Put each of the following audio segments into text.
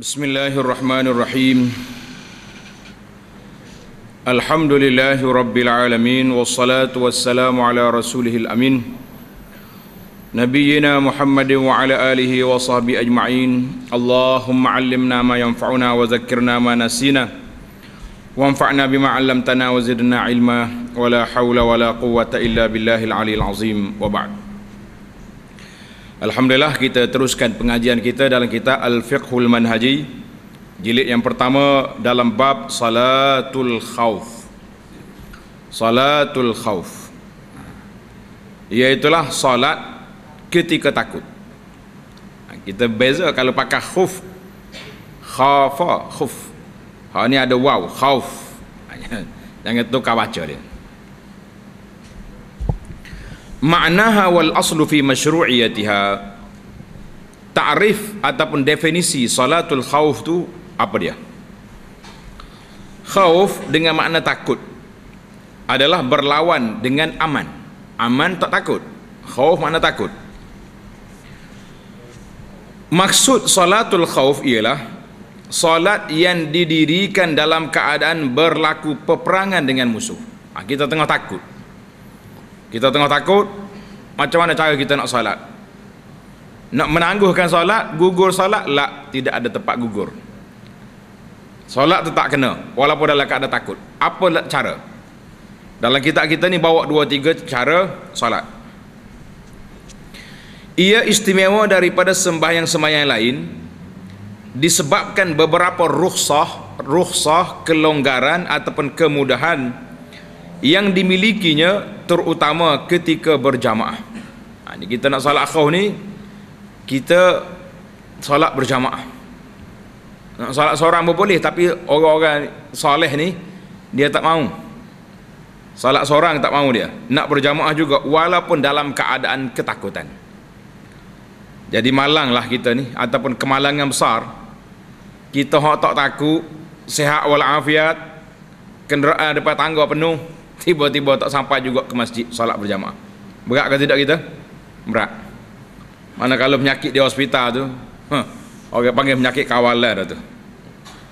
بسم الله الرحمن الرحيم الحمد لله رب العالمين والصلاة والسلام على رسوله الأمين نبينا محمد وعلى آله وصحبه أجمعين اللهم علمنا ما ينفعنا وذكرنا ما نسينا وانفعنا بما علمتنا وزدنا علما ولا حول ولا قوة إلا بالله العلي العظيم وبعد Alhamdulillah kita teruskan pengajian kita dalam kitab Al-Fiqhul Manhaji jilid yang pertama dalam bab Salatul Khawf. Salatul Khawf. Iaitulah salat ketika takut. Kita beza kalau pakai khuf. Khafa, khuf. Ha ni ada waw, khawf. Jangan tukar baca dia Ma'naha wal aslu fi masyru'iyatiha Ta'rif ataupun definisi salatul khawf tu apa dia? Khawf dengan makna takut adalah berlawan dengan aman. Aman tak takut. Khawf makna takut. Maksud salatul khawf ialah salat yang didirikan dalam keadaan berlaku peperangan dengan musuh. Ha, kita tengah takut. Kita tengah takut, macam mana cara kita nak salat? Nak menangguhkan salat, gugur salat, lah tidak ada tempat gugur. Salat tetap kena, walaupun dalam keadaan takut. Apa cara? Dalam kitab kita ni bawa dua tiga cara salat. Ia istimewa daripada sembahyang-sembahyang lain disebabkan beberapa rukhsah, rukhsah, kelonggaran ataupun kemudahan yang dimilikinya terutama ketika berjamaah. Ha, ni kita nak salat khawf ni kita salat berjamaah. Nak salat seorang pun boleh tapi orang-orang soleh ni dia tak mau. Salat seorang tak mau dia. Nak berjamaah juga walaupun dalam keadaan ketakutan. Jadi malanglah kita ni ataupun kemalangan besar kita tak takut sihat walafiat kenderaan depan tangga penuh tiba-tiba tak sampai juga ke masjid salat berjamaah. Berat ke tidak kita? berat. Mana kalau penyakit di hospital tu huh, orang panggil penyakit kawalan tu.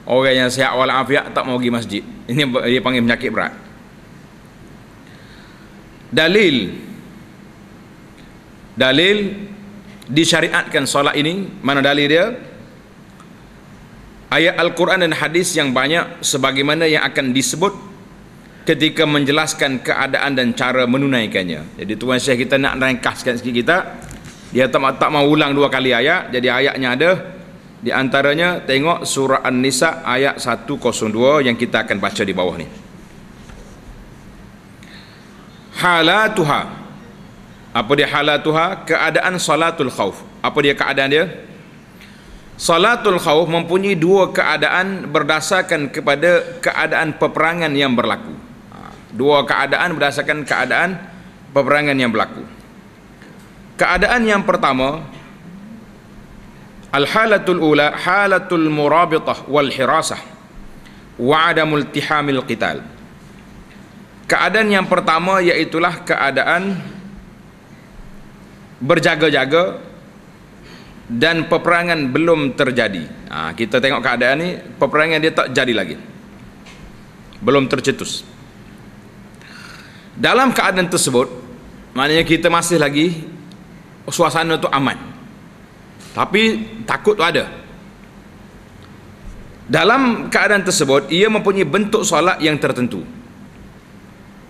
Orang yang sihat walafiat tak mau pergi masjid. Ini dia panggil penyakit berat. Dalil. Dalil disyariatkan solat ini mana dalil dia? Ayat Al-Quran dan hadis yang banyak sebagaimana yang akan disebut ketika menjelaskan keadaan dan cara menunaikannya. Jadi tuan syekh kita nak ringkaskan sikit kita. Dia tak, tak mau ulang dua kali ayat. Jadi ayatnya ada. Di antaranya tengok surah An-Nisa ayat 102 yang kita akan baca di bawah ni. Halatuha. Apa dia halatuha? Keadaan salatul khauf apa dia keadaan dia? Salatul khauf mempunyai dua keadaan berdasarkan kepada keadaan peperangan yang berlaku dua keadaan berdasarkan keadaan peperangan yang berlaku. Keadaan yang pertama al halatul ula halatul murabitah wal hirasah wa adamul tihamil qital. Keadaan yang pertama iaitulah keadaan berjaga-jaga dan peperangan belum terjadi. Ha, kita tengok keadaan ni peperangan dia tak jadi lagi. Belum tercetus dalam keadaan tersebut maknanya kita masih lagi suasana tu aman. Tapi takut tu ada. Dalam keadaan tersebut ia mempunyai bentuk solat yang tertentu.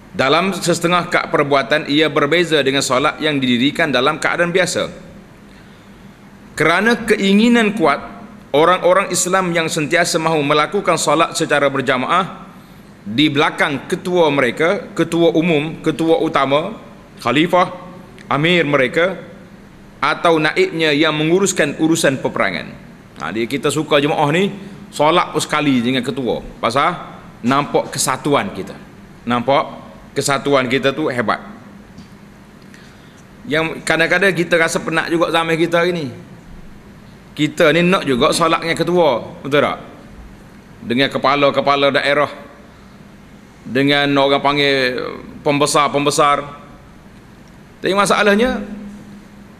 Dalam setengah perbuatan ia berbeza dengan solat yang didirikan dalam keadaan biasa. Kerana keinginan kuat orang-orang Islam yang sentiasa mahu melakukan solat secara berjamaah di belakang ketua mereka ketua umum, ketua utama khalifah, amir mereka atau naibnya yang menguruskan urusan peperangan. Ha, dia kita suka jemaah ni solat pun sekali dengan ketua. Pasal nampak kesatuan kita. Nampak kesatuan kita tu hebat. Yang kadang-kadang kita rasa penat juga zaman kita hari ni. Kita ni nak juga solatnya ketua betul tak? Dengan kepala-kepala daerah dengan orang panggil pembesar-pembesar. Tapi masalahnya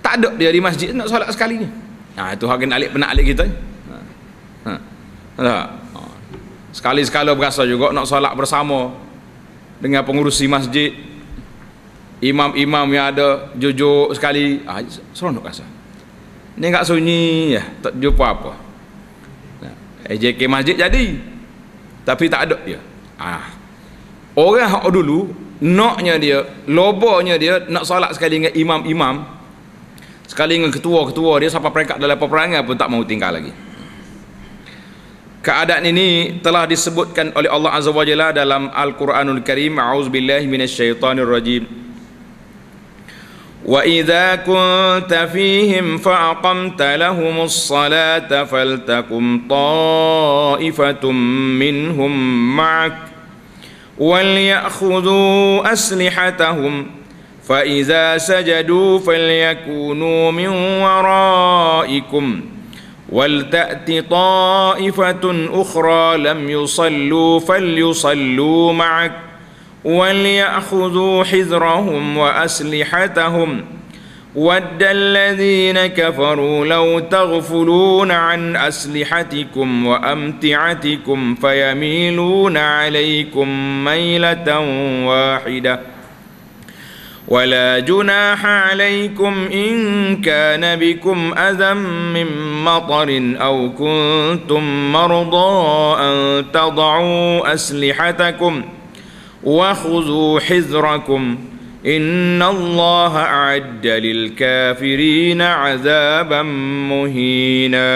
tak ada dia di masjid nak solat sekali ni. Ha, itu hakin alik penat alik kita ha. tak sekali-sekala berasa juga nak solat bersama dengan pengurusi masjid. Imam-imam yang ada jujur sekali. Ah, seronok rasa. Ni tak sunyi ya tak jumpa apa. EJK masjid jadi tapi tak ada dia. Ah orang hak dulu naknya dia lobonya dia nak solat sekali dengan imam-imam sekali dengan ketua-ketua dia sampai peringkat dalam peperangan pun tak mau tinggal lagi keadaan ini telah disebutkan oleh Allah Azza wa Jalla dalam Al-Quranul Karim a'udzubillahi minasyaitonir rajim واذا كنت فيهم فاقمت لهم الصلاه فلتكن طائفه منهم معك وليأخذوا أسلحتهم فإذا سجدوا فليكونوا من ورائكم. ولتأت طائفة أخرى لم يصلوا فليصلوا معك وليأخذوا حذرهم وأسلحتهم. ود الذين كفروا لو تغفلون عن أسلحتكم وأمتعتكم فيميلون عليكم ميلة واحدة ولا جناح عليكم إن كان بكم أذى من مطر أو كنتم مرضى أن تضعوا أسلحتكم ۖ وخذوا حذركم إن الله أعد للكافرين عذابا مهينا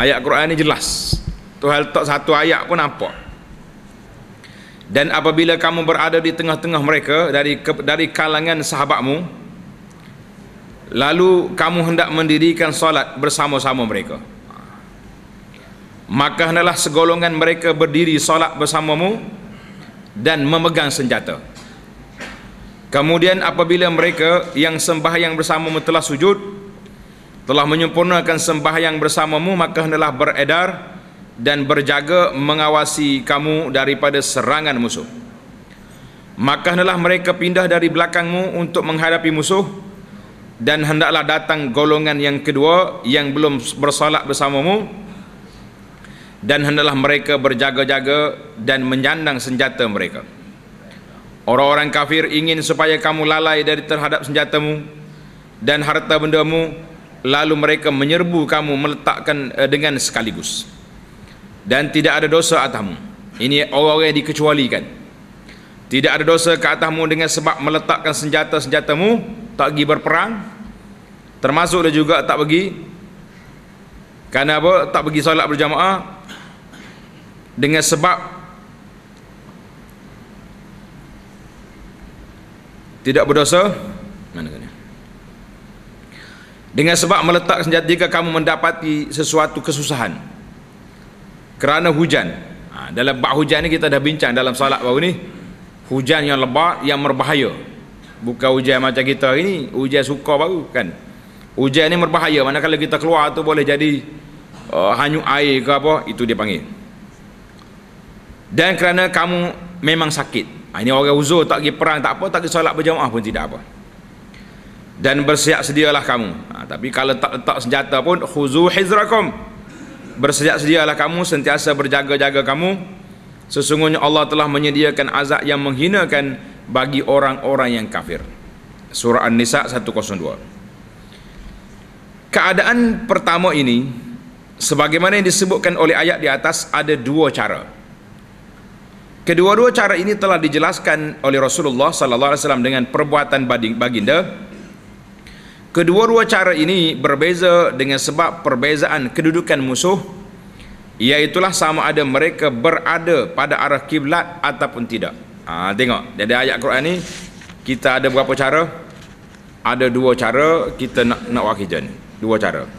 Ayat Quran ini jelas Tuhan letak satu ayat pun nampak Dan apabila kamu berada di tengah-tengah mereka Dari dari kalangan sahabatmu Lalu kamu hendak mendirikan solat bersama-sama mereka maka hendaklah segolongan mereka berdiri solat bersamamu dan memegang senjata. Kemudian apabila mereka yang sembahyang bersamamu telah sujud telah menyempurnakan sembahyang bersamamu maka hendaklah beredar dan berjaga mengawasi kamu daripada serangan musuh. Maka hendaklah mereka pindah dari belakangmu untuk menghadapi musuh dan hendaklah datang golongan yang kedua yang belum bersolat bersamamu dan hendaklah mereka berjaga-jaga dan menyandang senjata mereka. Orang-orang kafir ingin supaya kamu lalai dari terhadap senjatamu dan harta bendamu lalu mereka menyerbu kamu meletakkan uh, dengan sekaligus. Dan tidak ada dosa atasmu. Ini orang-orang yang dikecualikan. Tidak ada dosa ke atasmu dengan sebab meletakkan senjata-senjatamu tak pergi berperang termasuk juga tak pergi. Kerana apa? Tak pergi solat berjamaah dengan sebab tidak berdosa mana kan dengan sebab meletak senjata jika kamu mendapati sesuatu kesusahan kerana hujan. Ha, dalam bab hujan ni kita dah bincang dalam salat baru ni hujan yang lebat yang berbahaya. Bukan hujan macam kita ini hujan suka baru kan? Hujan ni berbahaya. Manakala kita keluar tu boleh jadi uh, hanyut air ke apa itu dia panggil dan kerana kamu memang sakit. Ha, ini orang uzur tak pergi perang tak apa tak pergi solat berjamaah pun tidak apa. Dan bersiap sedialah kamu. Ha, tapi kalau tak letak senjata pun khuzu hizrakum. Bersiap sedialah kamu sentiasa berjaga-jaga kamu. Sesungguhnya Allah telah menyediakan azab yang menghinakan bagi orang-orang yang kafir. Surah An-Nisa 102 keadaan pertama ini sebagaimana yang disebutkan oleh ayat di atas ada dua cara Kedua-dua cara ini telah dijelaskan oleh Rasulullah sallallahu alaihi wasallam dengan perbuatan baginda. Kedua-dua cara ini berbeza dengan sebab perbezaan kedudukan musuh iaitulah sama ada mereka berada pada arah kiblat ataupun tidak. Ha, tengok, dari ayat Quran ni kita ada berapa cara? Ada dua cara kita nak nak wakil Dua cara.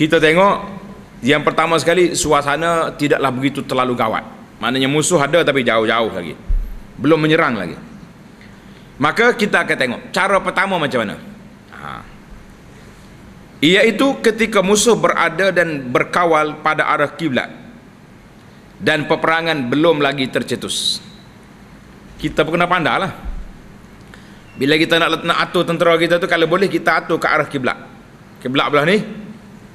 Kita tengok yang pertama sekali suasana tidaklah begitu terlalu gawat. Maknanya musuh ada tapi jauh-jauh lagi. Belum menyerang lagi. Maka kita akan tengok cara pertama macam mana. Ha. iaitu ketika musuh berada dan berkawal pada arah kiblat. Dan peperangan belum lagi tercetus. Kita pun kena pandai lah bila kita nak, nak atur tentera kita tu kalau boleh kita atur ke arah kiblat. Kiblat belah ni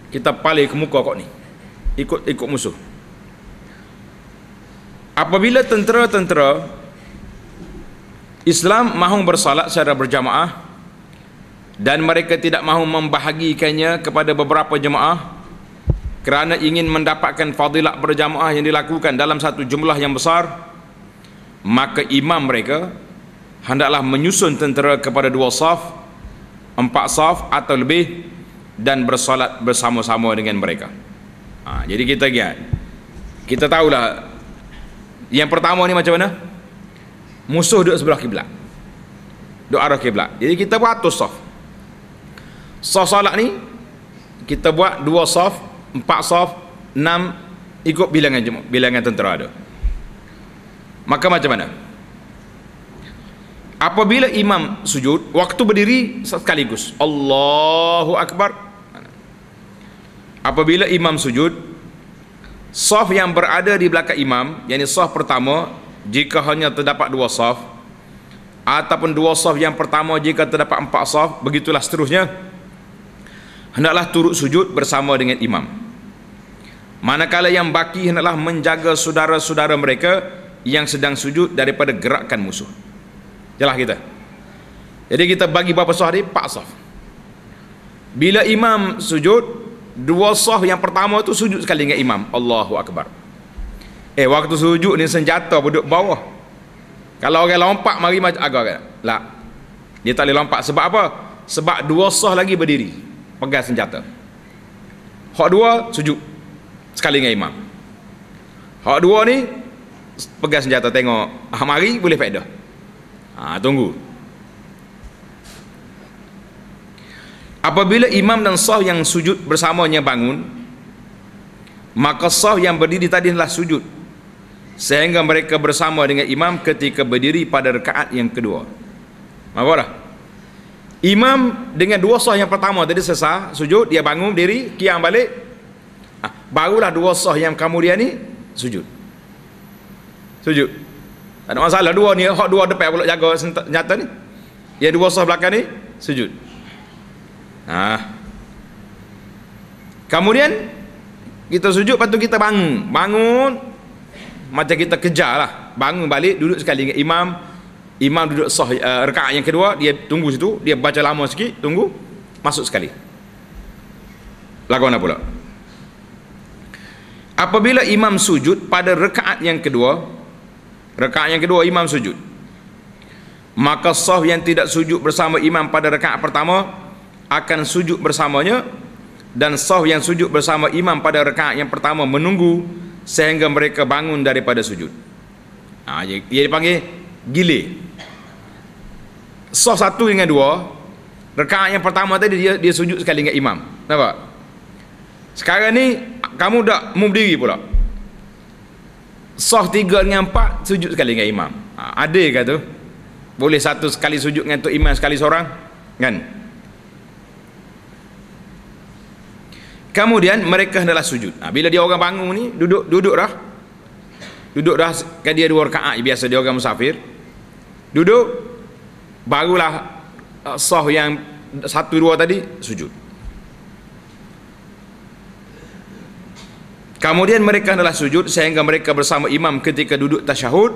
kita paling ke muka kau ni. Ikut ikut musuh. Apabila tentera-tentera Islam mahu bersalat secara berjamaah dan mereka tidak mahu membahagikannya kepada beberapa jemaah kerana ingin mendapatkan fadilat berjamaah yang dilakukan dalam satu jumlah yang besar maka imam mereka hendaklah menyusun tentera kepada dua saf empat saf atau lebih dan bersolat bersama-sama dengan mereka. Ha, jadi kita lihat kita tahulah yang pertama ni macam mana? Musuh duduk sebelah kiblat. Duduk arah kiblat. Jadi kita buat atas saf saf salat ni kita buat dua saf empat saf enam ikut bilangan bilangan tentera ada maka macam mana? Apabila imam sujud waktu berdiri sekaligus. Allahu Akbar apabila imam sujud saf yang berada di belakang imam yakni saf pertama jika hanya terdapat dua saf ataupun dua saf yang pertama jika terdapat empat saf begitulah seterusnya. Hendaklah turut sujud bersama dengan imam. Manakala yang baki hendaklah menjaga saudara-saudara mereka yang sedang sujud daripada gerakan musuh. Jelas kita. Jadi kita bagi berapa sah ni 4 sah bila imam sujud dua sah yang pertama tu sujud sekali dengan imam. Allahu Akbar. Eh waktu sujud ni senjata duduk bawah. Kalau orang lompat mari macam agak lah. Dia tak boleh lompat. Sebab apa? Sebab dua sah lagi berdiri. Pegang senjata. Hak dua sujud. Sekali dengan imam. Hak dua ni pegang senjata. Tengok. Ah, mari boleh faedah. Ha, tunggu apabila imam dan sah yang sujud bersamanya bangun maka sah yang berdiri tadi adalah sujud sehingga mereka bersama dengan imam ketika berdiri pada rekaat yang kedua apa imam dengan dua sah yang pertama tadi sesah sujud dia bangun diri kiam balik ha, barulah dua sah yang kemudian ni sujud Setuju? Tak ada masalah dua ni, hak dua depan pula jaga nyata ni. Yang dua sah belakang ni sujud. Ha. Kemudian kita sujud tu kita bangun. Bangun macam kita kejarlah. Bangun balik duduk sekali dengan imam. Imam duduk sah uh, rakaat yang kedua, dia tunggu situ, dia baca lama sikit, tunggu masuk sekali. Lagu pula? Apabila imam sujud pada rakaat yang kedua, Rekaat yang kedua imam sujud. Maka sah yang tidak sujud bersama imam pada rekaat pertama akan sujud bersamanya dan sah yang sujud bersama imam pada rekaat yang pertama menunggu sehingga mereka bangun daripada sujud. Ha, dia, dia dipanggil gile. Sah satu dengan dua rekaat yang pertama tadi dia dia sujud sekali dengan imam. Nampak? Sekarang ni kamu dah mau berdiri pula sah tiga dengan empat sujud sekali dengan imam ha, ada ke tu boleh satu sekali sujud dengan tu imam sekali seorang kan kemudian mereka hendaklah sujud ha, bila dia orang bangun ni duduk duduk dah duduk dah kan dia dua rakaat biasa dia orang musafir duduk barulah uh, sah yang satu dua tadi sujud Kemudian mereka adalah sujud sehingga mereka bersama imam ketika duduk tasyahud.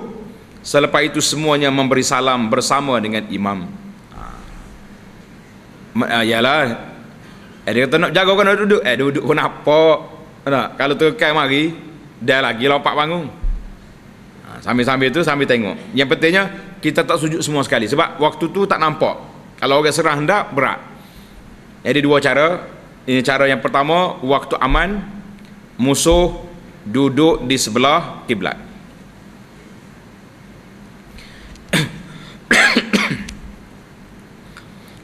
Selepas itu semuanya memberi salam bersama dengan imam. Ha. Yalah. Eh, dia kata nak jaga kau nak duduk. Eh duduk kau apa? Nak? Kalau terkai mari, dia lagi lompat bangun. Ha, sambil-sambil itu sambil tengok. Yang pentingnya kita tak sujud semua sekali. Sebab waktu tu tak nampak. Kalau orang serah hendak, berat. Jadi dua cara. Ini cara yang pertama, waktu aman musuh duduk di sebelah kiblat.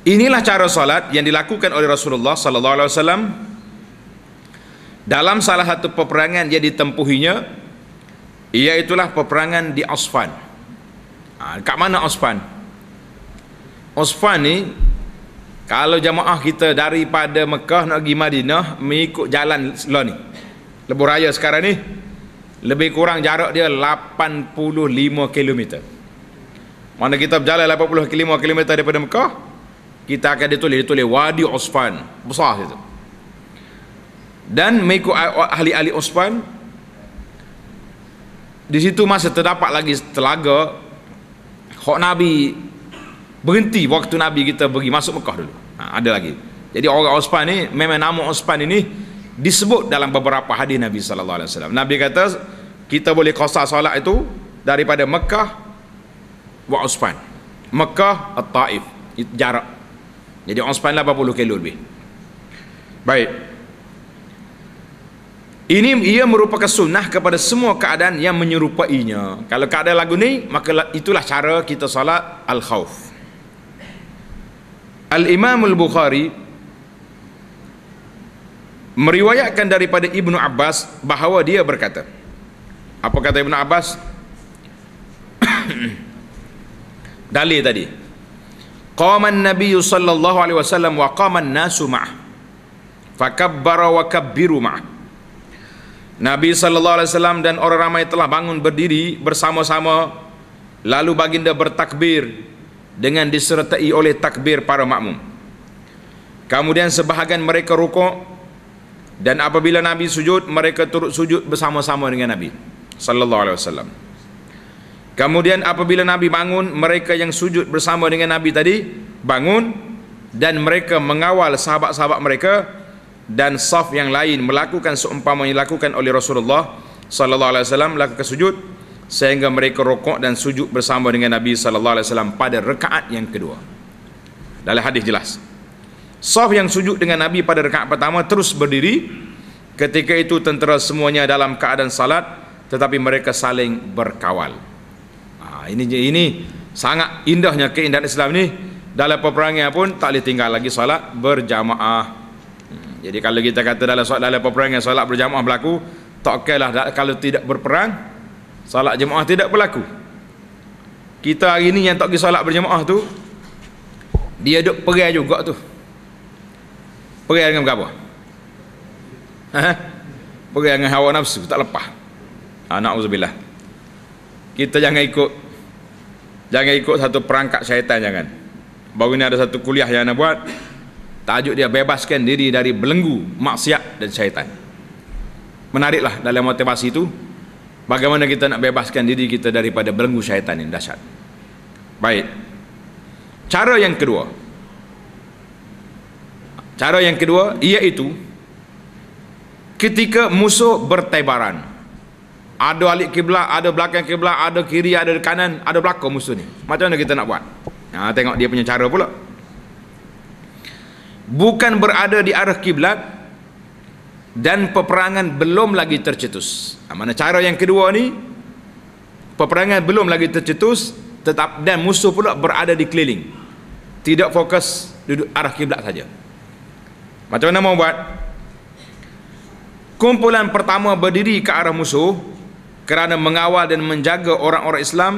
Inilah cara solat yang dilakukan oleh Rasulullah sallallahu alaihi wasallam dalam salah satu peperangan yang ditempuhinya iaitulah peperangan di Asfan. Ha, kat mana Asfan? Asfan ni kalau jamaah kita daripada Mekah nak pergi Madinah mengikut jalan sebelah ni lebuh raya sekarang ni lebih kurang jarak dia 85 km mana kita berjalan 85 km daripada Mekah kita akan ditulis ditulis Wadi Osman. Besar situ dan mengikut ahli-ahli Osman di situ masih terdapat lagi telaga hak Nabi berhenti waktu Nabi kita pergi masuk Mekah dulu. Ha, ada lagi. Jadi orang Osman ni memang nama Osman ini disebut dalam beberapa hadis Nabi sallallahu alaihi wasallam. Nabi kata kita boleh qasar solat itu daripada Mekah wa Osman. Mekah at-Taif jarak jadi Osman 80 kilo lebih baik ini ia merupakan sunnah kepada semua keadaan yang menyerupainya. Kalau keadaan lagu ni, maka itulah cara kita salat al-khawf. Al-Imam Al-Bukhari meriwayatkan daripada Ibnu Abbas bahawa dia berkata. Apa kata Ibnu Abbas? Dalil tadi. Qama an-nabiy sallallahu alaihi wasallam wa qama an-nasu ma'ah. Fakabbara wa kabbiru ma'ah. Nabi sallallahu alaihi wasallam dan orang ramai telah bangun berdiri bersama-sama lalu baginda bertakbir dengan disertai oleh takbir para makmum. Kemudian sebahagian mereka rukuk dan apabila Nabi sujud mereka turut sujud bersama-sama dengan Nabi sallallahu alaihi wasallam. Kemudian apabila Nabi bangun mereka yang sujud bersama dengan Nabi tadi bangun dan mereka mengawal sahabat-sahabat mereka dan saf yang lain melakukan seumpama yang dilakukan oleh Rasulullah sallallahu alaihi wasallam melakukan sujud sehingga mereka rokok dan sujud bersama dengan Nabi sallallahu alaihi wasallam pada rakaat yang kedua. Dalam hadis jelas. Saf yang sujud dengan Nabi pada rakaat pertama terus berdiri ketika itu tentera semuanya dalam keadaan salat tetapi mereka saling berkawal. Ha, ini ini sangat indahnya keindahan Islam ini dalam peperangan pun tak boleh tinggal lagi salat berjamaah jadi kalau kita kata dalam solat dalam peperangan solat berjamaah berlaku, tak okeylah kalau tidak berperang solat jemaah tidak berlaku. Kita hari ni yang tak pergi solat berjamaah tu dia duk perang juga tu. Perang dengan berapa? Ha? Perang dengan hawa nafsu tak lepas. Ha, na'udzubillah. Kita jangan ikut jangan ikut satu perangkap syaitan jangan. Baru ni ada satu kuliah yang nak buat tajuk dia bebaskan diri dari belenggu maksiat dan syaitan. Menariklah dalam motivasi itu bagaimana kita nak bebaskan diri kita daripada belenggu syaitan yang dahsyat. Baik. Cara yang kedua. Cara yang kedua iaitu ketika musuh bertebaran ada alik kiblat ada belakang kiblat ada kiri ada kanan ada belakang musuh ni macam mana kita nak buat ha, tengok dia punya cara pula bukan berada di arah kiblat dan peperangan belum lagi tercetus. Ha, mana cara yang kedua ni peperangan belum lagi tercetus tetap dan musuh pula berada di keliling. Tidak fokus duduk arah kiblat saja. Macam mana mau buat? Kumpulan pertama berdiri ke arah musuh kerana mengawal dan menjaga orang-orang Islam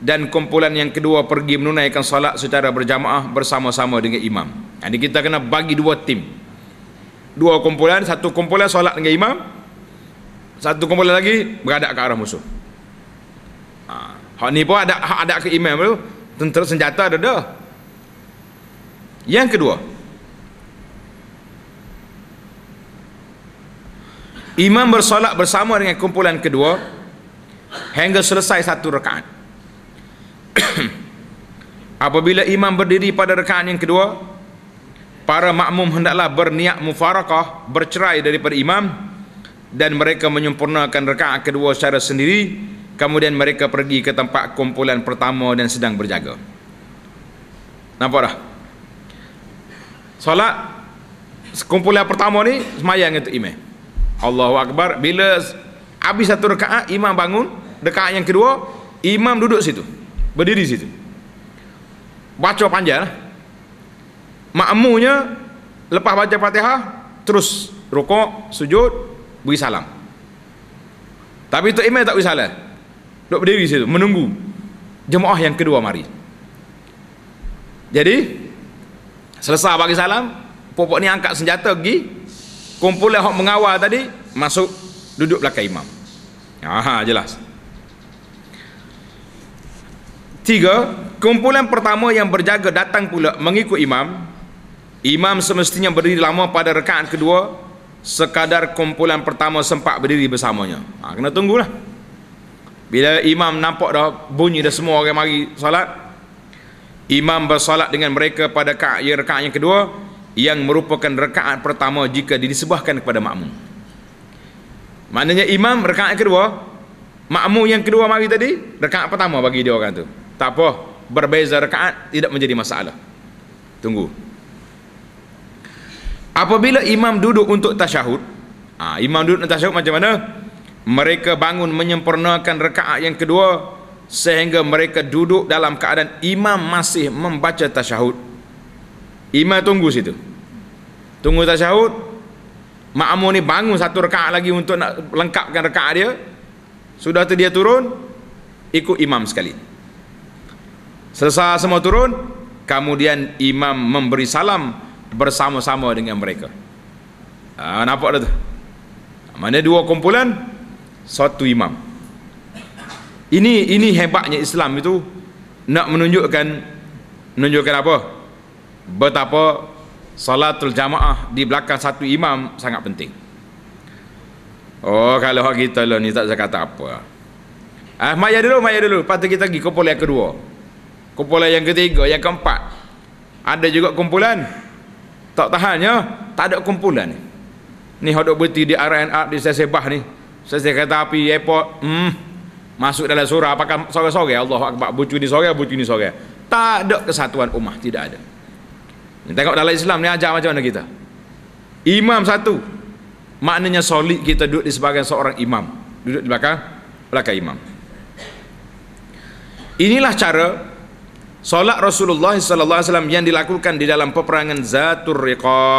dan kumpulan yang kedua pergi menunaikan salat secara berjamaah bersama-sama dengan imam. Jadi kita kena bagi dua tim. Dua kumpulan, satu kumpulan solat dengan imam, satu kumpulan lagi berada ke arah musuh. Ha, hak ni pun ada ada ke imam tu, tentera senjata ada dah. Yang kedua, imam bersolat bersama dengan kumpulan kedua hingga selesai satu rakaat. Apabila imam berdiri pada rakaat yang kedua, para makmum hendaklah berniat mufarakah bercerai daripada imam dan mereka menyempurnakan rakaat kedua secara sendiri. Kemudian mereka pergi ke tempat kumpulan pertama dan sedang berjaga. Nampak dah solat kumpulan pertama ni semayang untuk imam Allahu Akbar. Bila habis satu rakaat imam bangun. Rakaat yang kedua imam duduk situ. Berdiri situ. Baca panjang. Makmunya lepas baca fatihah terus rukuk sujud beri salam. Tapi tu imam tak beri salam. Duduk berdiri situ menunggu. Jemaah yang kedua mari. Jadi selesai bagi salam popok ni angkat senjata pergi kumpul yang mengawal tadi masuk duduk belakang imam. Aha, jelas. Tiga kumpulan pertama yang berjaga datang pula mengikut imam. Imam semestinya berdiri lama pada rekaat kedua sekadar kumpulan pertama sempat berdiri bersamanya. Ha, kena tunggulah. Bila imam nampak dah bunyi dah semua orang mari salat imam bersalat dengan mereka pada rekaat yang kedua yang merupakan rekaat pertama jika disebahkan kepada makmum. Maknanya imam rekaat kedua makmum yang kedua mari tadi rekaat pertama bagi dia orang tu. Tak apa berbeza rekaat tidak menjadi masalah. Tunggu. Apabila imam duduk untuk tasyahud ha, imam duduk untuk tasyahud macam mana? Mereka bangun menyempurnakan rekaat yang kedua sehingga mereka duduk dalam keadaan imam masih membaca tasyahud Imam tunggu situ. Tunggu tasyahud. Makmum ni bangun satu rekaat lagi untuk nak lengkapkan rekaat dia. Sudah tu dia turun, ikut imam sekali. Selesai semua turun, kemudian imam memberi salam bersama-sama dengan mereka. Ha, nampak dah tu? Mana dua kumpulan, satu imam. Ini ini hebatnya Islam itu nak menunjukkan menunjukkan apa? Betapa salatul jamaah di belakang satu imam sangat penting. Oh kalau kita lah ni tak saya kata apa? Ah maya dulu maya dulu. Tu kita pergi kumpulan yang kedua. Kumpulan yang ketiga yang keempat. Ada juga kumpulan? Tak tahannya tak ada kumpulan ni. Ni hodok berhenti di RNR di Sesebah ni. Saya kata api airport. Hmm, masuk dalam surah apakah sore-sore Allah Akbar bucu ni sore bucu ni sore tak ada kesatuan ummah tidak ada Tengok dalam Islam ni ajar macam mana kita. Imam satu. Maknanya solid kita duduk di sebagai seorang imam. Duduk di belakang belakang imam. Inilah cara solat Rasulullah sallallahu alaihi wasallam yang dilakukan di dalam peperangan Zatur Riqa.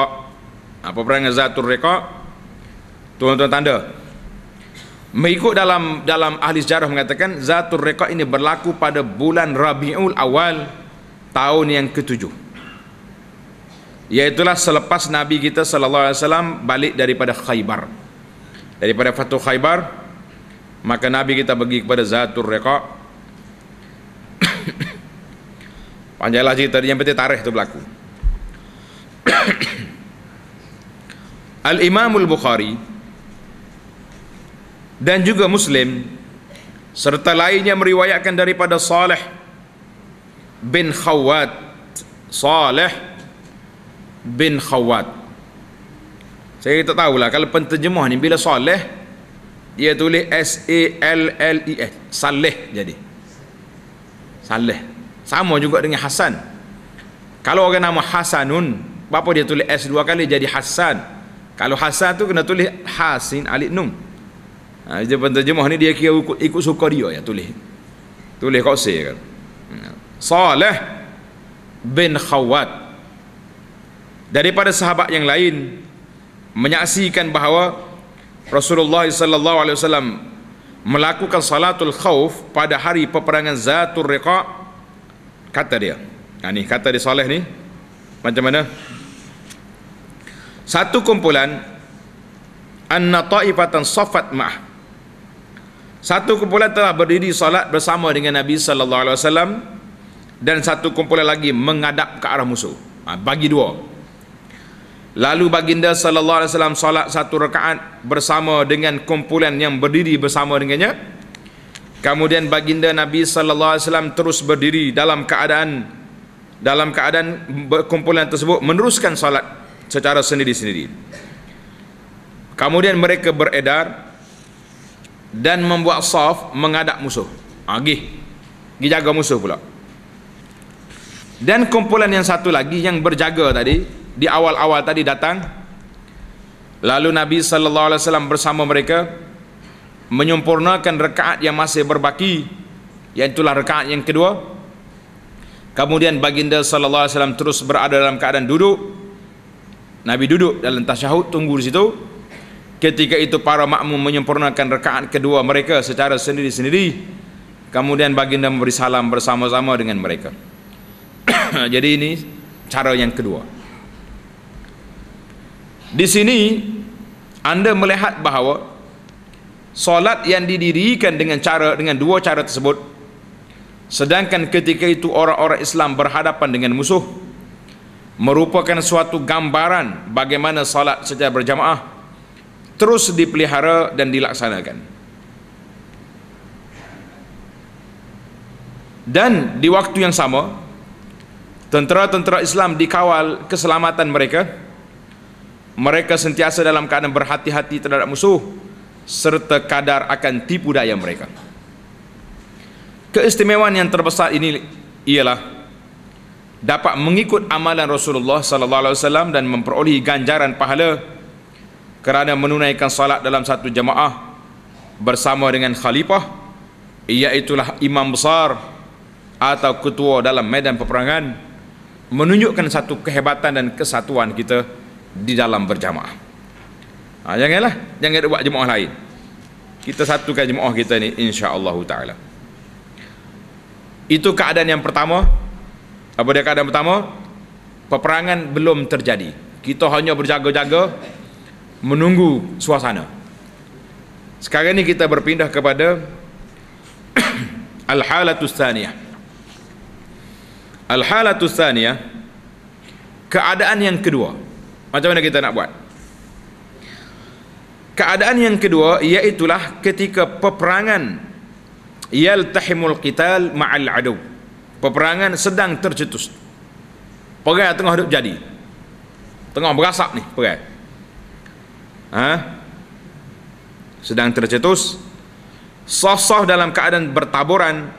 Apa ha, peperangan Zatur Riqa? Tuan-tuan tanda. Mengikut dalam dalam ahli sejarah mengatakan Zatur Riqa ini berlaku pada bulan Rabiul Awal tahun yang ketujuh iaitulah selepas Nabi kita sallallahu alaihi wasallam balik daripada Khaybar. Daripada Fatu Khaybar, maka Nabi kita pergi kepada Zatur Riqa. Panjanglah cerita yang penting tarikh itu berlaku. Al-Imam Al-Bukhari dan juga Muslim serta lainnya meriwayatkan daripada Saleh bin Khawat Saleh bin Khawat saya tak tahulah kalau penterjemah ni bila soleh dia tulis S-A-L-L-E-S saleh jadi. Saleh sama juga dengan Hasan. Kalau orang nama Hasanun apa dia tulis S dua kali jadi Hasan kalau Hasan tu kena tulis Hasin Alik Num. Ha, dia penterjemah ni dia kira ikut, ikut suka dia ya tulis. Tulis kau kan. Saleh bin Khawat daripada sahabat yang lain menyaksikan bahawa Rasulullah sallallahu alaihi wasallam melakukan salatul khauf pada hari peperangan Zatul Riqa kata dia. Ha, ni kata dia soleh ni. Macam mana? Satu kumpulan anna ta'ifatan safat ma'ah. Satu kumpulan telah berdiri salat bersama dengan Nabi sallallahu alaihi wasallam dan satu kumpulan lagi menghadap ke arah musuh. Ha, bagi dua Lalu baginda sallallahu alaihi wasallam solat satu rakaat bersama dengan kumpulan yang berdiri bersama dengannya. Kemudian baginda Nabi sallallahu alaihi wasallam terus berdiri dalam keadaan dalam keadaan kumpulan tersebut meneruskan solat secara sendiri-sendiri. Kemudian mereka beredar dan membuat saf menghadap musuh. Agi. Ha, gi jaga musuh pula. Dan kumpulan yang satu lagi yang berjaga tadi di awal-awal tadi datang. Lalu Nabi sallallahu alaihi wasallam bersama mereka menyempurnakan rakaat yang masih berbaki iaitu rakaat yang kedua. Kemudian baginda sallallahu alaihi wasallam terus berada dalam keadaan duduk. Nabi duduk dalam tasyahud tunggu di situ. Ketika itu para makmum menyempurnakan rakaat kedua mereka secara sendiri-sendiri. Kemudian baginda memberi salam bersama-sama dengan mereka. Jadi ini cara yang kedua di sini anda melihat bahawa solat yang didirikan dengan cara dengan dua cara tersebut sedangkan ketika itu orang-orang Islam berhadapan dengan musuh merupakan suatu gambaran bagaimana salat secara berjamaah terus dipelihara dan dilaksanakan. Dan di waktu yang sama tentera-tentera Islam dikawal keselamatan mereka mereka sentiasa dalam keadaan berhati-hati terhadap musuh serta kadar akan tipu daya mereka. Keistimewaan yang terbesar ini ialah dapat mengikut amalan Rasulullah sallallahu alaihi wasallam dan memperolehi ganjaran pahala kerana menunaikan salat dalam satu jemaah bersama dengan khalifah iaitulah imam besar atau ketua dalam medan peperangan menunjukkan satu kehebatan dan kesatuan kita di dalam berjamaah. Ha, janganlah, jangan buat jemaah lain. Kita satukan jemaah kita ni insya-Allah taala. Itu keadaan yang pertama. Apa dia keadaan pertama? Peperangan belum terjadi. Kita hanya berjaga-jaga menunggu suasana. Sekarang ni kita berpindah kepada al-halatus tsaniyah. Al-halatus tsaniyah keadaan yang kedua. Macam mana kita nak buat? Keadaan yang kedua iaitulah ketika peperangan yaltahimul qital ma'al adu. Peperangan sedang tercetus. Perang tengah hidup jadi. Tengah berasak ni perang ha? sedang tercetus. Sah-sah dalam keadaan bertaburan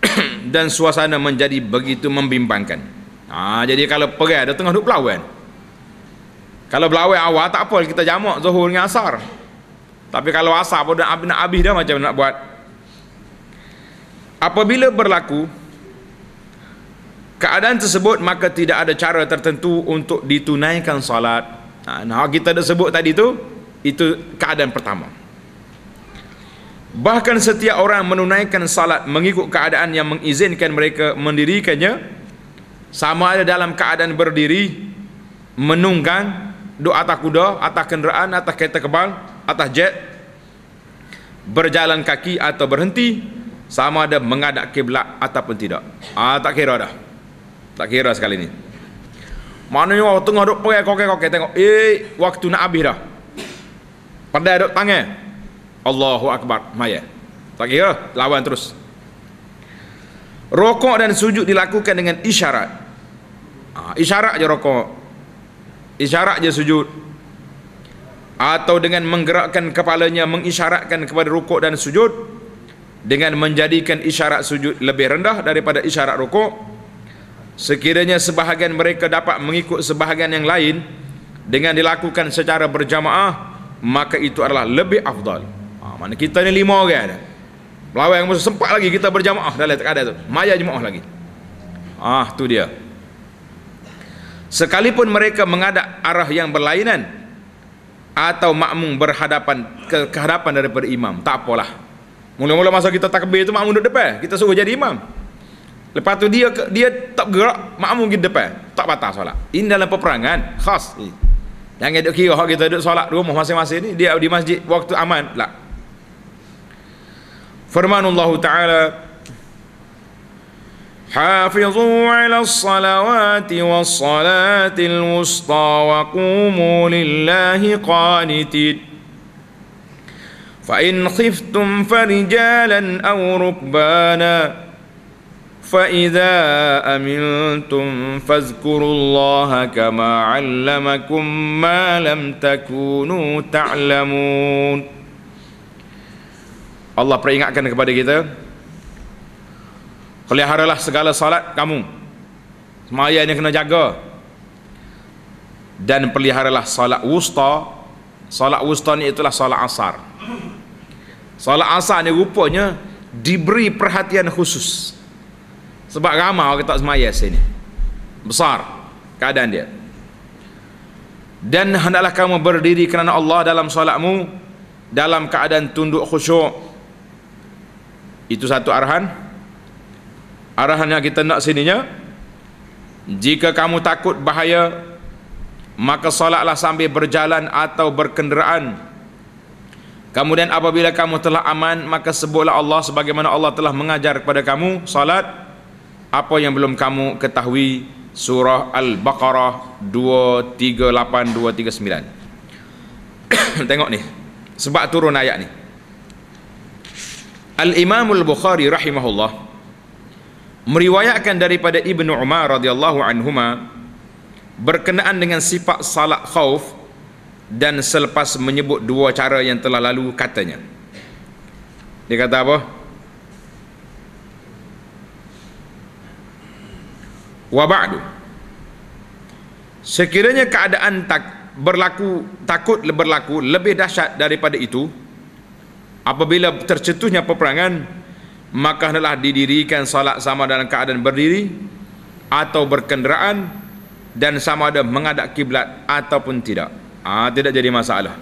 dan suasana menjadi begitu membimbangkan. Ha, jadi kalau perang ada tengah hidup berlawan kalau berlawan awal tak apa. Kita jamak zuhur dengan asar. Tapi kalau asar pun nak habis dah macam nak buat? Apabila berlaku keadaan tersebut maka tidak ada cara tertentu untuk ditunaikan salat ha, nah kita dah sebut tadi tu itu keadaan pertama. Bahkan setiap orang menunaikan salat mengikut keadaan yang mengizinkan mereka mendirikannya sama ada dalam keadaan berdiri menunggang duduk atas kuda atas kenderaan atas kereta kebal atas jet berjalan kaki atau berhenti sama ada mengadap kiblat ataupun tidak. Ah tak kira dah. Tak kira sekali ni. Maknanya orang tengah duk pergi kokek-kokek tengok eh waktu nak habis dah. Pandai duk tangan. Allahu Akbar maya tak kira lawan terus. Rokok dan sujud dilakukan dengan isyarat. Ah, isyarat je rokok isyarat je sujud atau dengan menggerakkan kepalanya mengisyaratkan kepada rukuk dan sujud dengan menjadikan isyarat sujud lebih rendah daripada isyarat rukuk sekiranya sebahagian mereka dapat mengikut sebahagian yang lain dengan dilakukan secara berjamaah maka itu adalah lebih afdal. Ha, mana kita ni lima orang ada. Melawan yang sempat lagi kita berjamaah. Dalam tak ada tu. Maya jemaah lagi. Ah tu dia sekalipun mereka mengadap arah yang berlainan atau makmum berhadapan ke kehadapan daripada imam tak apalah Mula-mula masa kita takbir tu makmum duduk depan, kita suruh jadi imam. Lepas tu dia dia tak bergerak, makmum di depan, tak batal solat. Ini dalam peperangan khas. Jangan duk kira hak kita duduk solat rumah masing-masing ni, dia di masjid waktu aman. Tak. Firman Allah Taala حافظوا على الصلوات والصلاة الوسطى وقوموا لله قانتين. فإن خفتم فرجالا أو ركبانا فإذا أمنتم فاذكروا الله كما علمكم ما لم تكونوا تعلمون. Allah peringatkan kepada kita Peliharalah segala salat kamu Semaya ini kena jaga Dan peliharalah salat wusta Salat wusta ni itulah salat asar Salat asar ni rupanya diberi perhatian khusus. Sebab ramai orang tak semaya sini. Besar keadaan dia. Dan hendaklah kamu berdiri kerana Allah dalam salatmu dalam keadaan tunduk khusyuk. Itu satu arahan. Arahan yang kita nak sininya jika kamu takut bahaya maka solatlah sambil berjalan atau berkenderaan. Kemudian apabila kamu telah aman maka sebutlah Allah sebagaimana Allah telah mengajar kepada kamu salat apa yang belum kamu ketahui? Surah Al-Baqarah 238 239 tengok ni sebab turun ayat ni. Al-Imam Al-Bukhari rahimahullah meriwayatkan daripada Ibnu Umar radhiyallahu anhuma berkenaan dengan sifat salat khauf dan selepas menyebut dua cara yang telah lalu katanya. Dia kata apa? Wa ba'du. Sekiranya keadaan tak berlaku takut berlaku lebih dahsyat daripada itu apabila tercetusnya peperangan maka hendaklah didirikan salat sama dalam keadaan berdiri atau berkenderaan dan sama ada menghadap kiblat ataupun tidak. Ah tidak jadi masalah.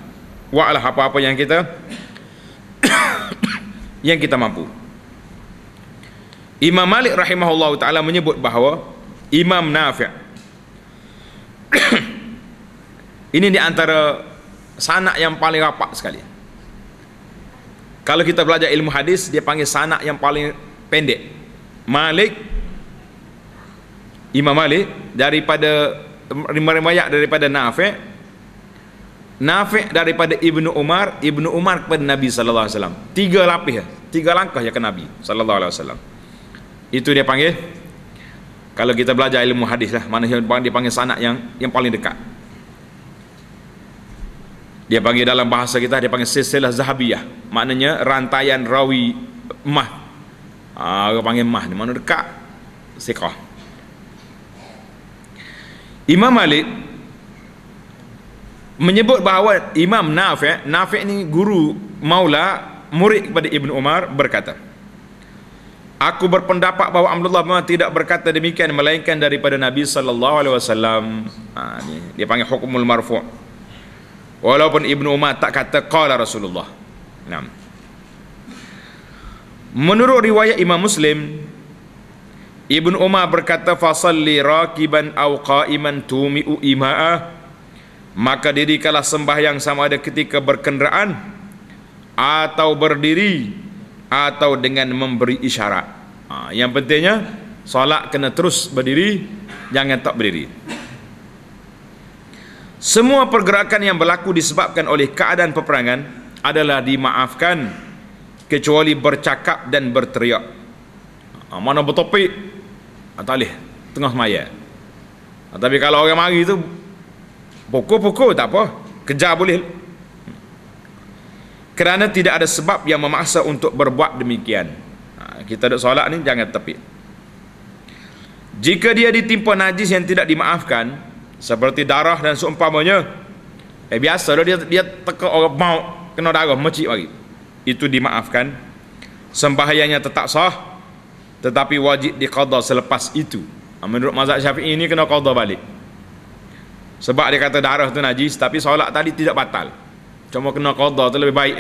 Wa'lah apa-apa yang kita yang kita mampu. Imam Malik rahimahullah taala menyebut bahawa Imam Nafi' ini di antara sanak yang paling rapat sekali kalau kita belajar ilmu hadis dia panggil sanak yang paling pendek Malik Imam Malik daripada riwayat daripada Nafi' Nafi' daripada Ibnu Umar, Ibnu Umar kepada Nabi sallallahu alaihi wasallam. Tiga lapis, tiga langkah ya ke Nabi sallallahu alaihi wasallam. Itu dia panggil kalau kita belajar ilmu hadis lah, mana dia panggil sanak yang yang paling dekat. Dia panggil dalam bahasa kita dia panggil silsilah zahabiyah. Maknanya rantaian rawi emas. Ah, orang panggil emas di mana dekat? Siqah. Imam Malik menyebut bahawa Imam Nafi' Nafi' ni guru maula murid kepada Ibn Umar berkata Aku berpendapat bahawa Abdullah memang tidak berkata demikian melainkan daripada Nabi sallallahu alaihi wasallam. Ha ni dia panggil hukumul marfu'. Walaupun Ibnu Umar tak kata qala Rasulullah. Naam. Menurut riwayat Imam Muslim Ibnu Umar berkata fasalli rakiban aw qa'iman tumi'u ima'ah maka dirikanlah sembahyang sama ada ketika berkenderaan atau berdiri atau dengan memberi isyarat ha, yang pentingnya solat kena terus berdiri jangan tak berdiri semua pergerakan yang berlaku disebabkan oleh keadaan peperangan adalah dimaafkan kecuali bercakap dan berteriak ha, mana bertopik ha, tak boleh tengah semaya ha, tapi kalau orang mari tu Pukul-pukul tak apa. Kejar boleh. Kerana tidak ada sebab yang memaksa untuk berbuat demikian. Ha, kita duduk solat ni jangan tepi. Jika dia ditimpa najis yang tidak dimaafkan, seperti darah dan seumpamanya, eh biasa dia dia teka orang mau kena darah mecik lagi. Itu dimaafkan. Sembahyangnya tetap sah, tetapi wajib diqada selepas itu. Ha, menurut mazhab Syafi'i ini kena qada balik sebab dia kata darah tu najis tapi solat tadi tidak batal cuma kena qada tu lebih baik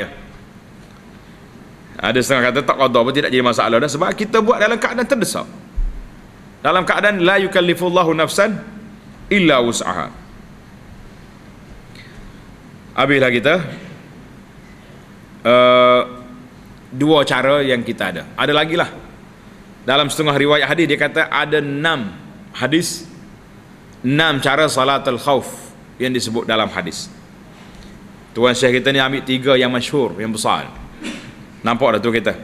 ada setengah kata tak qada pun tidak jadi masalah dah sebab kita buat dalam keadaan terdesak dalam keadaan la yukallifullahu nafsan illa wus'aha. Habislah kita. Uh, dua cara yang kita ada. Ada lagi lah. Dalam setengah riwayat hadis dia kata ada enam hadis. Enam cara salatul khauf yang disebut dalam hadis. Tuan Syekh kita ni ambil tiga yang masyhur yang besar. Nampak dah tu kita?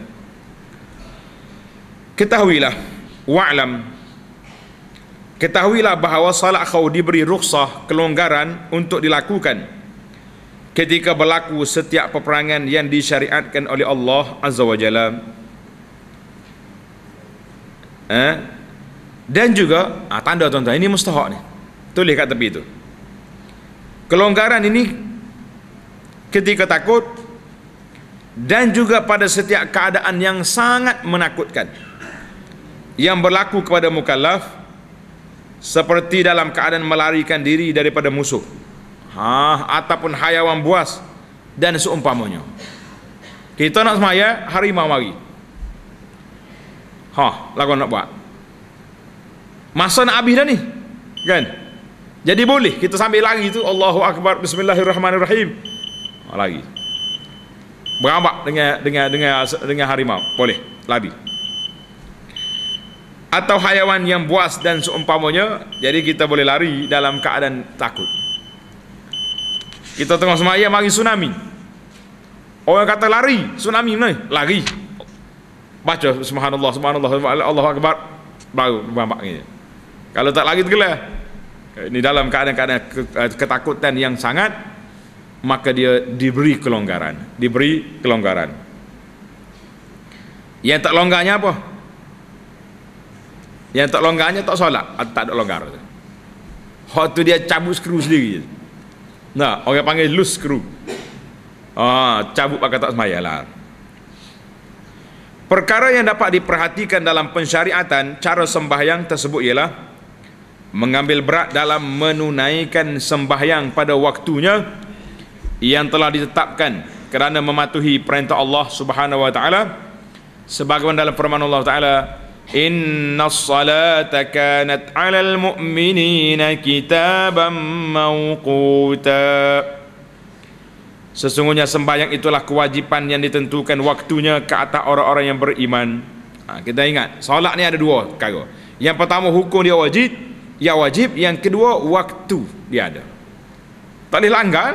Ketahuilah wa'lam ketahuilah bahawa salat khauf diberi rukhsah kelonggaran untuk dilakukan. Ketika berlaku setiap peperangan yang disyariatkan oleh Allah Azza wa Jalla. Eh? dan juga ah, tanda tuan-tuan ini mustahak ni. Tulis kat tepi tu. Kelonggaran ini ketika takut dan juga pada setiap keadaan yang sangat menakutkan. Yang berlaku kepada mukallaf seperti dalam keadaan melarikan diri daripada musuh. Ha, ataupun hayawan buas dan seumpamanya. Kita nak semaya harimau mari. Ha lagu nak buat. Masa nak habis dah ni kan? Jadi boleh kita sambil lari tu Allahu Akbar Bismillahirrahmanirrahim. Ha, lari. berambak dengan dengan dengan dengan harimau. Boleh lari atau haiwan yang buas dan seumpamanya jadi kita boleh lari dalam keadaan takut. Kita tengah semaya mari tsunami. Orang kata lari tsunami ni lari. Baca subhanallah subhanallah Allah akbar. Baru berambak ni. Kalau tak lari tergelar. Ini dalam keadaan-keadaan ketakutan yang sangat maka dia diberi kelonggaran. Diberi kelonggaran. Yang tak longgarnya apa yang tak longgarnya tak solat. Atau tak ada longgar. Waktu dia cabut skru sendiri. Nah orang panggil loose skru. Ah, cabut pakai tak semayalah perkara yang dapat diperhatikan dalam pensyariatan cara sembahyang tersebut ialah mengambil berat dalam menunaikan sembahyang pada waktunya yang telah ditetapkan kerana mematuhi perintah Allah Subhanahu wa taala. Sebagaimana dalam firman Allah taala innas salata kanat 'alal mu'minina kitaban mawquta Sesungguhnya sembahyang itulah kewajipan yang ditentukan waktunya ke atas orang-orang yang beriman. Ha, kita ingat, solat ni ada dua perkara. Yang pertama hukum dia wajib, ya wajib. Yang kedua waktu dia ada. Tak boleh langgar.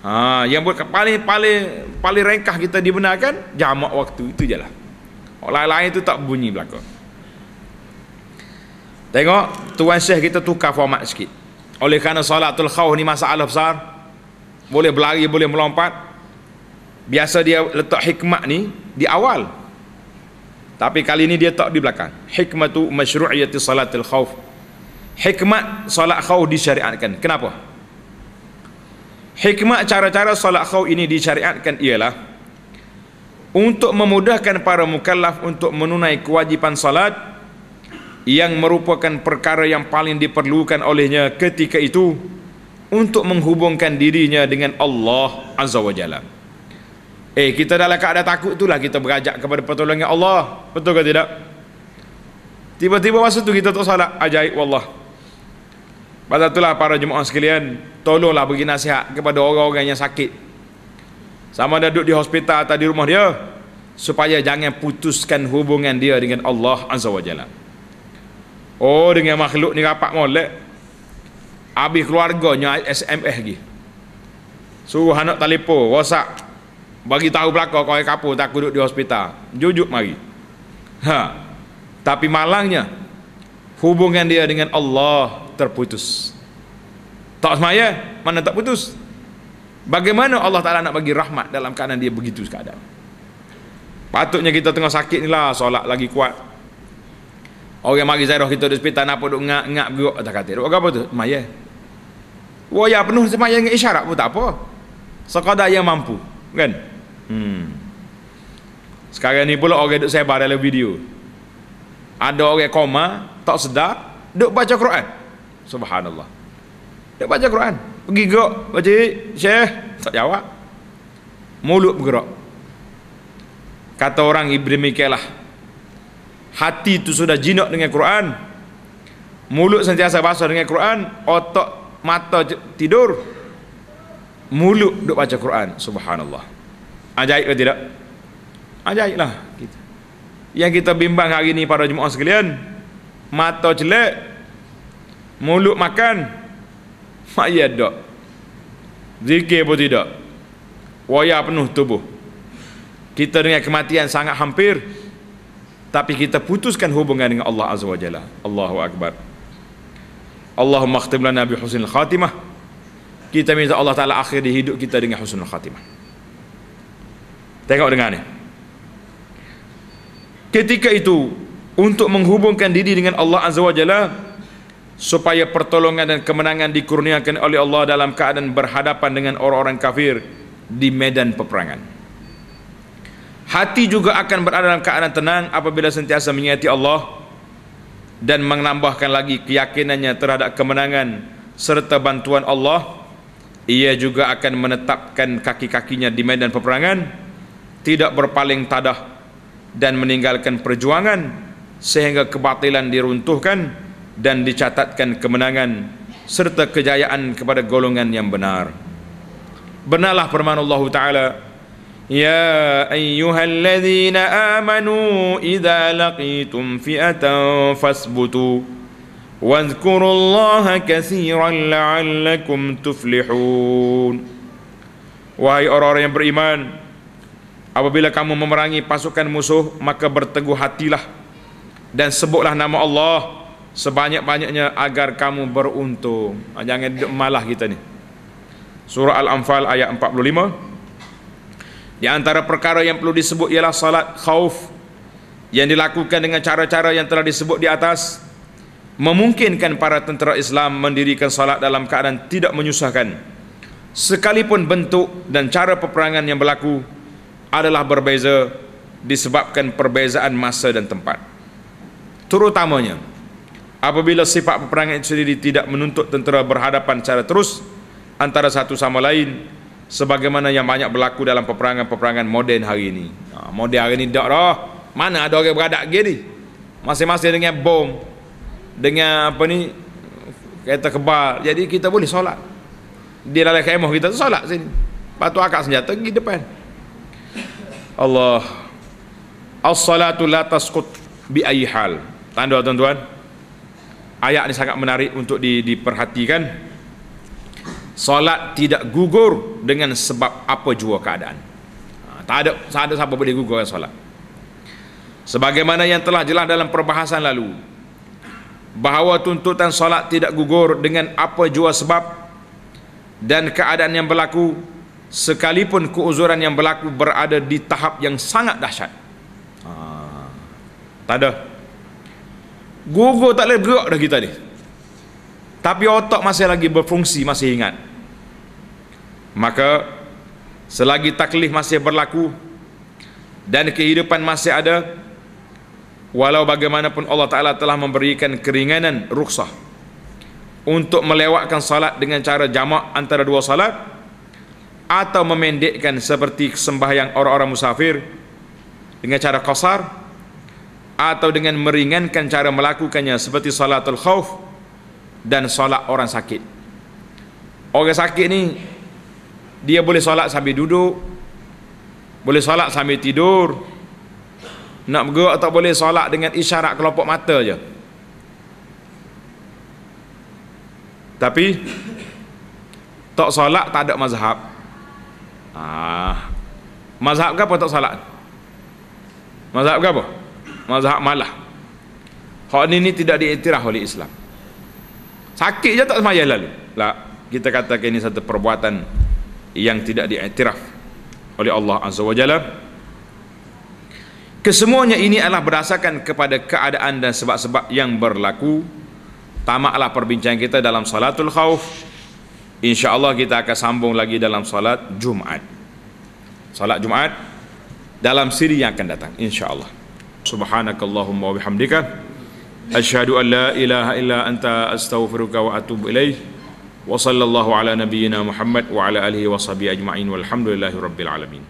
Ha, yang paling paling paling ringkas kita dibenarkan jamak waktu itu jelah. Orang lain itu tak bunyi belaka. Tengok tuan syekh kita tukar format sikit. Oleh kerana solatul khauf ni masalah besar. Boleh berlari, boleh melompat. Biasa dia letak hikmat ni di awal. Tapi kali ni dia tak di belakang. Hikmatu masyru'iyati salatul khauf. Hikmat solat khauf disyariatkan. Kenapa? Hikmah cara-cara solat khaw ini disyariatkan ialah untuk memudahkan para mukallaf untuk menunai kewajipan salat yang merupakan perkara yang paling diperlukan olehnya ketika itu untuk menghubungkan dirinya dengan Allah Azza wa Jalla. Eh kita dalam keadaan takut itulah kita berajak kepada pertolongan Allah. Betul ke tidak? Tiba-tiba masa tu kita tak salat ajaib wallah. Pasal itulah para jemaah sekalian Tolonglah bagi nasihat kepada orang-orang yang sakit Sama ada duduk di hospital atau di rumah dia Supaya jangan putuskan hubungan dia dengan Allah Azza wa Jalla. Oh dengan makhluk ni rapat molek Habis keluarganya SMS lagi. Suruh anak telefon, whatsapp Bagi tahu belakang kau kapur tak duduk di hospital. Jujuk mari. Ha. Tapi malangnya Hubungan dia dengan Allah terputus. Tak semaya mana tak putus bagaimana Allah Ta'ala nak bagi rahmat dalam keadaan dia begitu keadaan patutnya kita tengah sakit ni lah solat lagi kuat. Orang mari zairah kita di hospital apa duk ngak-ngak geruk tak kata duk apa tu? Semaya. Waya penuh semaya dengan isyarat pun tak apa. Sekadar yang mampu kan? Hmm. sekarang ni pula orang duk sebar dalam video. Ada orang koma tak sedar duk baca Quran. Subhanallah. Dia baca Quran. Pergi gerak. Baca Syekh. Tak jawab. Mulut bergerak. Kata orang Ibrahim Mikaelah. Hati itu sudah jinak dengan Quran. Mulut sentiasa basah dengan Quran. Otak mata tidur. Mulut duk baca Quran. Subhanallah. Ajaib ke tidak? Ajaib lah. Yang kita bimbang hari ini para jemaah sekalian. Mata jelek mulut makan mayat tak zikir pun tidak. Waya penuh tubuh. Kita dengan kematian sangat hampir. Tapi kita putuskan hubungan dengan Allah Azza wa Jalla. Allahu Akbar. Allahumma khtim lana bi husnul khatimah. Kita minta Allah Ta'ala akhir hidup kita dengan husnul khatimah. Tengok dengar ni. Ketika itu untuk menghubungkan diri dengan Allah Azza wa Jalla supaya pertolongan dan kemenangan dikurniakan oleh Allah dalam keadaan berhadapan dengan orang-orang kafir di medan peperangan. Hati juga akan berada dalam keadaan tenang apabila sentiasa mengingati Allah dan menambahkan lagi keyakinannya terhadap kemenangan serta bantuan Allah. Ia juga akan menetapkan kaki-kakinya di medan peperangan, tidak berpaling tadah dan meninggalkan perjuangan sehingga kebatilan diruntuhkan dan dicatatkan kemenangan serta kejayaan kepada golongan yang benar. Benarlah firman Allah Taala, "Ya ayyuhalladzina amanu idza laqitum fi'atan fasbutu wadhkurullaha katsiran la'allakum tuflihun." Wahai orang-orang yang beriman, apabila kamu memerangi pasukan musuh, maka berteguh hatilah dan sebutlah nama Allah. Sebanyak-banyaknya agar kamu beruntung. Jangan malah kita ni. Surah Al-Anfal ayat 45 di antara perkara yang perlu disebut ialah salat khauf yang dilakukan dengan cara-cara yang telah disebut di atas. Memungkinkan para tentera Islam mendirikan salat dalam keadaan tidak menyusahkan. Sekalipun bentuk dan cara peperangan yang berlaku adalah berbeza disebabkan perbezaan masa dan tempat. Terutamanya apabila sifat peperangan itu sendiri tidak menuntut tentera berhadapan secara terus antara satu sama lain sebagaimana yang banyak berlaku dalam peperangan-peperangan moden hari ini. Ha, moden hari ini tak dah. Mana ada orang beradak gini? Masing-masing dengan bom, dengan apa ni kereta kebal. Jadi kita boleh solat. Di dalam kemah kita tu solat sini. Patu akak senjata pergi depan. Allah. As-salatu la tasqut bi ayyi hal. Tanda tuan-tuan. Ayat ni sangat menarik untuk diperhatikan. Solat tidak gugur dengan sebab apa jua keadaan. Ha, tak ada tak ada siapa boleh gugurkan solat. Sebagaimana yang telah jelas dalam perbahasan lalu bahawa tuntutan solat tidak gugur dengan apa jua sebab dan keadaan yang berlaku sekalipun keuzuran yang berlaku berada di tahap yang sangat dahsyat. Ha, tak ada gugur tak boleh bergerak dah kita ni. Tapi otak masih lagi berfungsi masih ingat. Maka selagi taklif masih berlaku dan kehidupan masih ada walau bagaimanapun Allah Ta'ala telah memberikan keringanan rukhsah untuk melewatkan salat dengan cara jamak antara dua salat atau memendekkan seperti sembahyang orang-orang musafir dengan cara qasar atau dengan meringankan cara melakukannya seperti salatul khawf dan solat orang sakit. Orang sakit ni dia boleh solat sambil duduk boleh solat sambil tidur. Nak bergerak atau boleh solat dengan isyarat kelompok mata je. Tapi tak solat tak ada mazhab. Ah, mazhab ke apa tak solat? Mazhab ke apa mazhab malah. Hak ni, ni tidak diiktiraf oleh Islam. Sakit je tak semayang lalu. Lah kita katakan ini satu perbuatan yang tidak diiktiraf oleh Allah Azza wa Jalla. Kesemuanya ini adalah berdasarkan kepada keadaan dan sebab-sebab yang berlaku. Tamaklah perbincangan kita dalam salatul khawf. insyaAllah kita akan sambung lagi dalam salat Jumaat. Salat Jumaat dalam siri yang akan datang insyaAllah Subhanakallahumma wa bihamdika asyhadu an la ilaha illa anta astaghfiruka wa atubu ilaik. Wa sallallahu ala nabiyyina Muhammad wa ala alihi washabihi ajma'in. Walhamdulillahirabbil alamin.